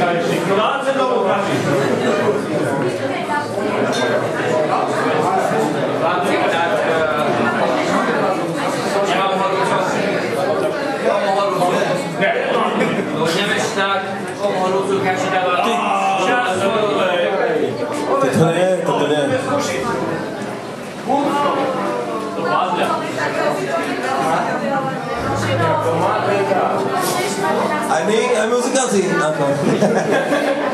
Mám horúco. No už nevieš tak, mám horúcu, každý dáva... Čas, Toto nie, toto nie. To padľa. A mí, a mí me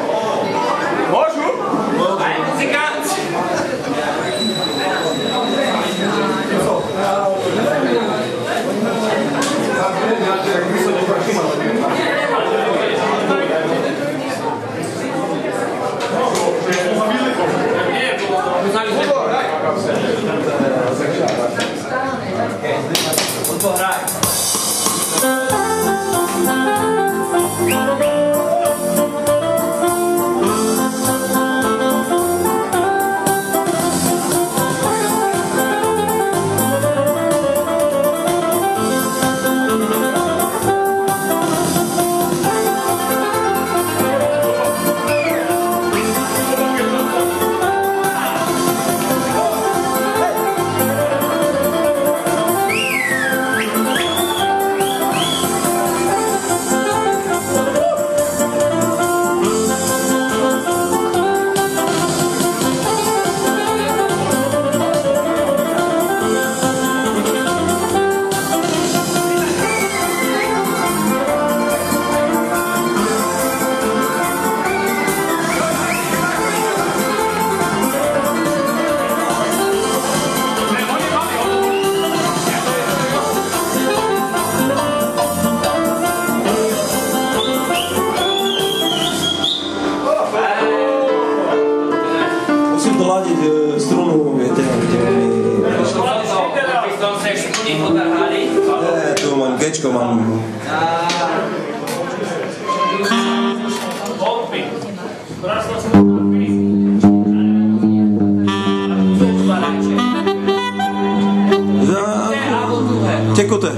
druhé. tekuté.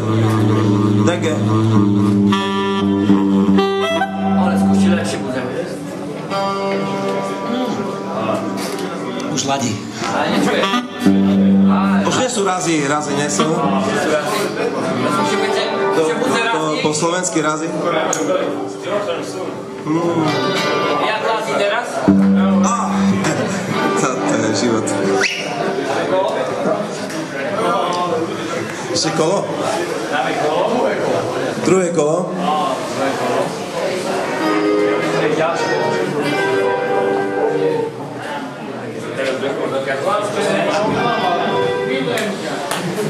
DG. Ale skúšte lepšie bude. Už ladí. Ale nečuje. Ale Už nie sú razy, razy nie sú. skúšte budete, To, to raz po slovensky. Jak hlasí teraz? Ah, to, to je život. Ešte kolo? Druhé kolo?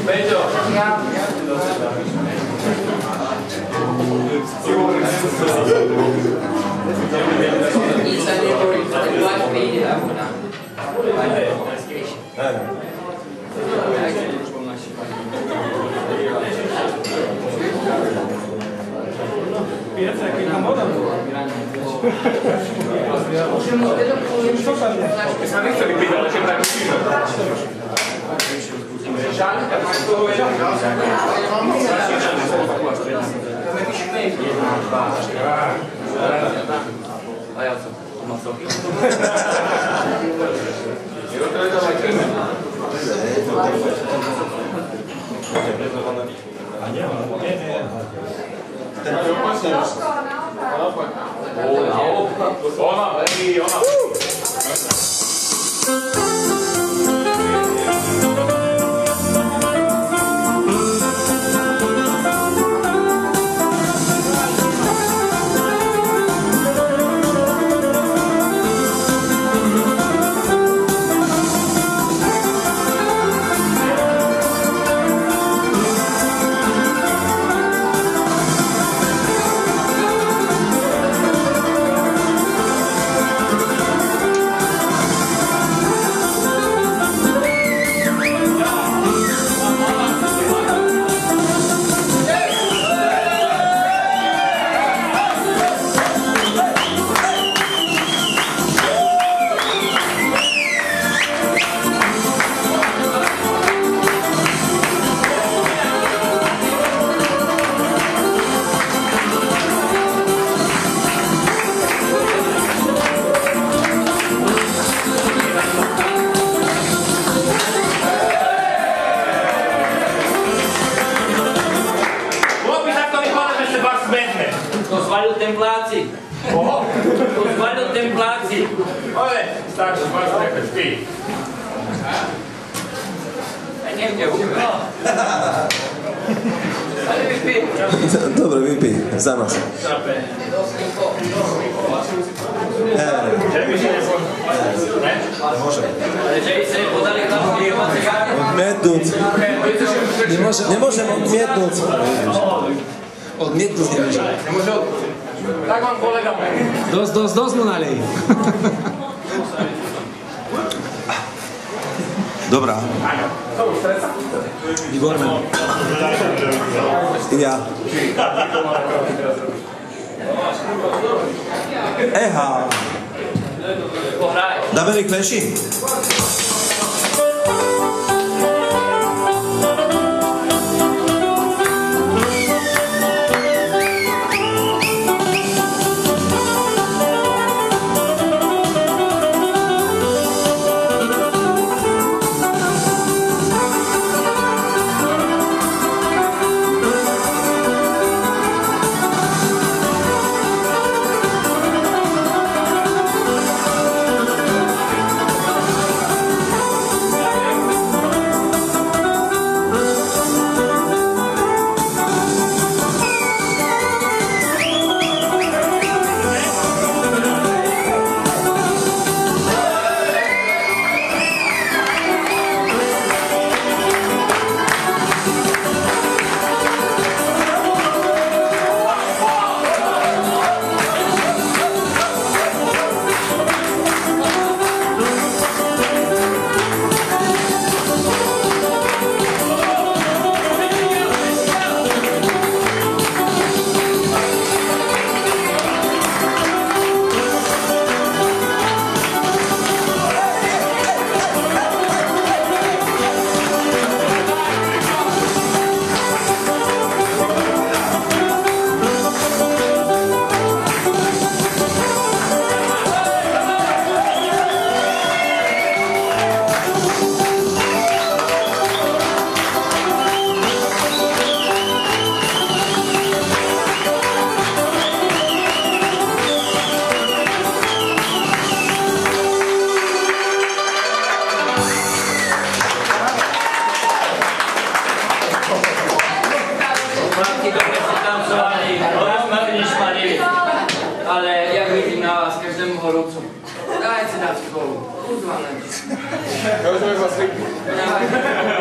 Nic Wiedza, jakie tam woda była. Co 150. Huh? Dobre, vypí, za nás. Eh. Odmietnúť. Nemôžem, nemôžem odmietnúť. Odmietnúť nemôžem. Tak vám kolega. Dosť, dosť, dosť mu nalej. Dobrá. Výborné. Ja. Eha. Dáme? Chlapci spolu. Kurva, ne. Máš to,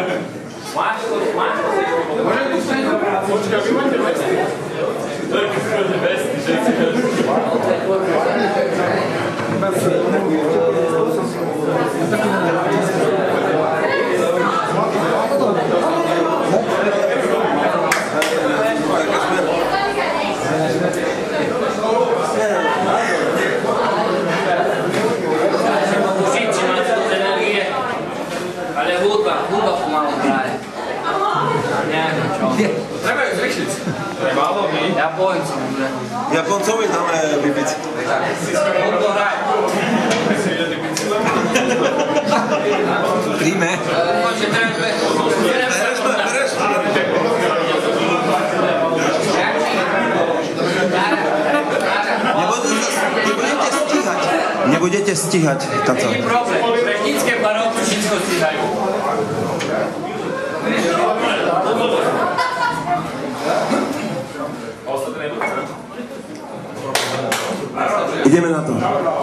treba... Nebudete stíhať. Tancovať. なと。